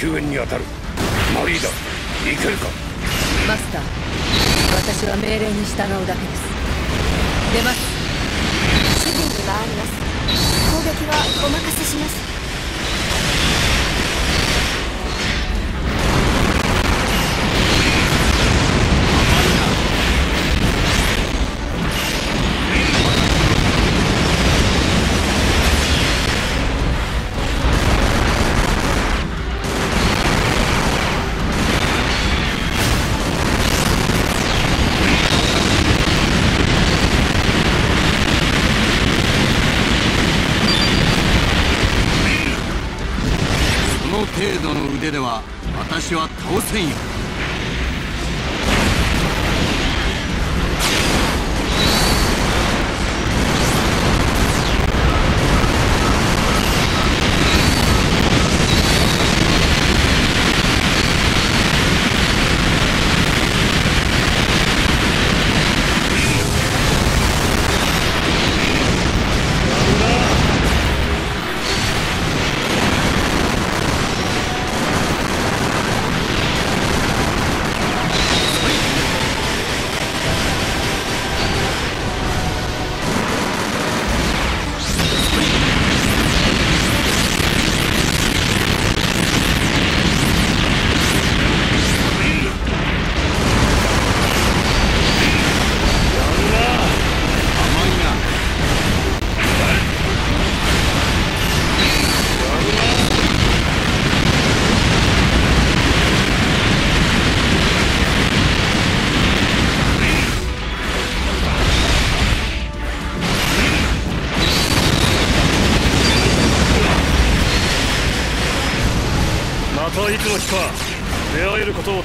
救援に当たる。マリーダ行けるか？マスター私は命令に従うだけです。出ます。主人に回ります。攻撃はお任せします程度の腕では私は倒せんよ。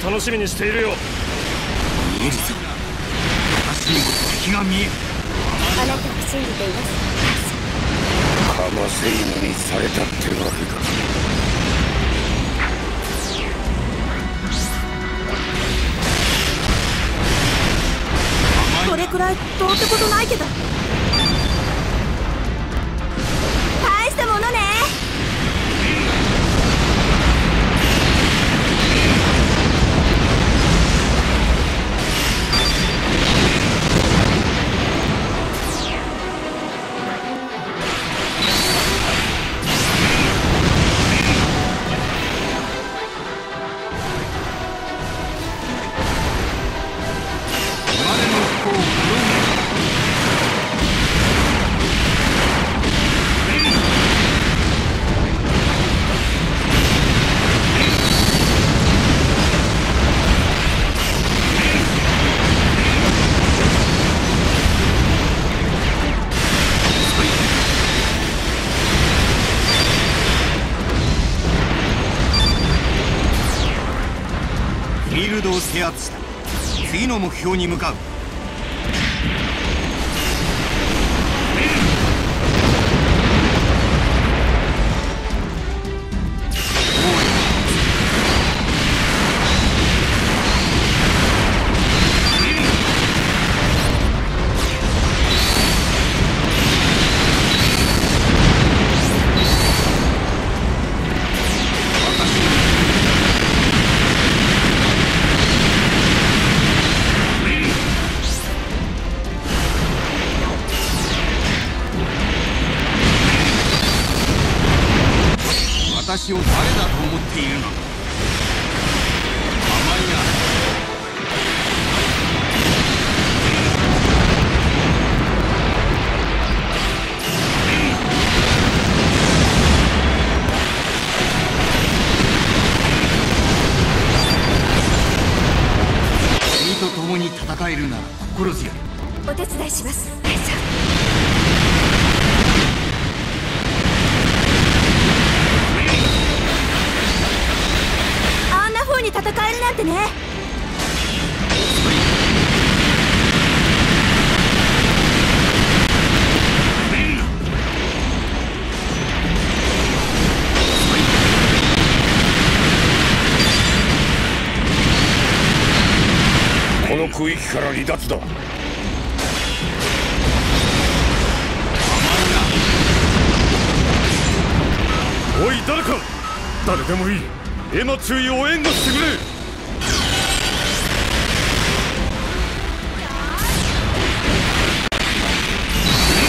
楽しみにしているよ。無理さ私にも敵が見える。あなたを信じています。かませ犬にされたってわけか。これくらいどうってことないけどィールドを制圧した。次の目標に向かう。私を誰だと思っているのだ区域から離脱だ。おい誰か。誰でもいい。エマ注意を援護してくれ。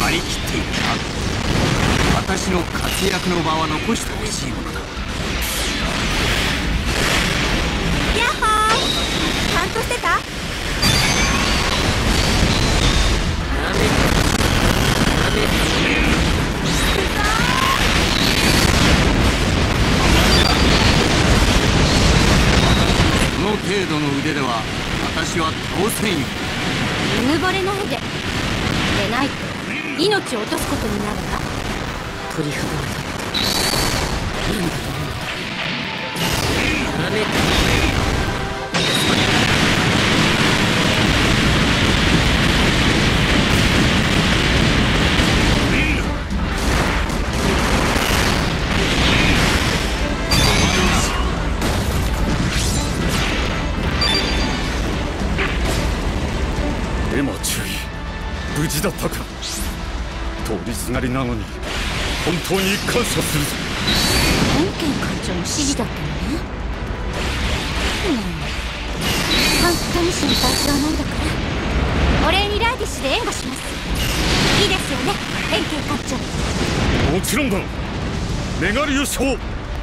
張り切っていた私の活躍の場は残してほしいものだ。せんようぬぼれないで。でないと命を落とすことになるわ。取り札を取って何だと思う？ダメだなのに本当に感謝するぞ。本県館長の指示だったのね。うん。本当に心配性なんだから。お礼にライディッシュで援護します。いいですよね。本県館長もちろんだ。メガリオショ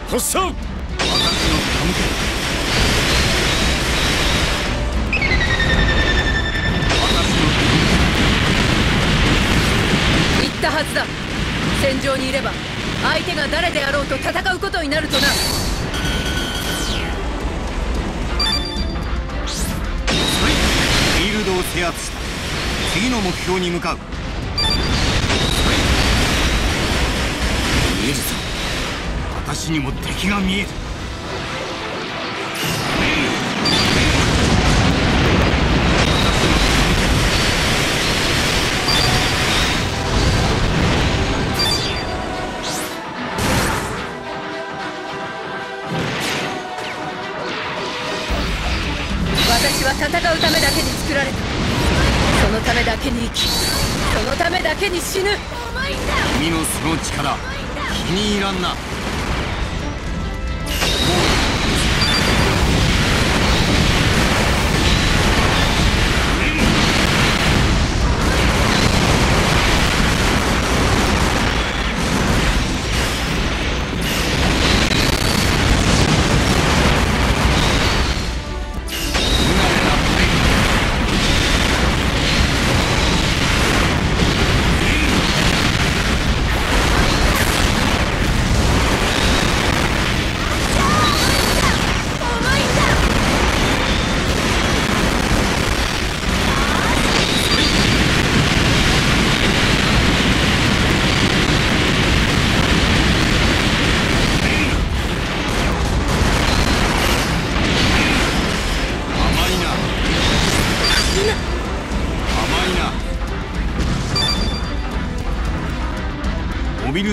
発射。私の手向け私の。言ったはずだ戦場にいれば相手が誰であろうと戦うことになるとな。フィールドを制圧した。次の目標に向かう。見えるぞ私にも敵が見える。めだけに生きそのためだけに死ぬ。君のその力気に入らんな。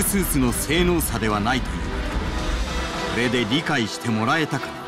スーツの性能差ではないという。これで理解してもらえたかな？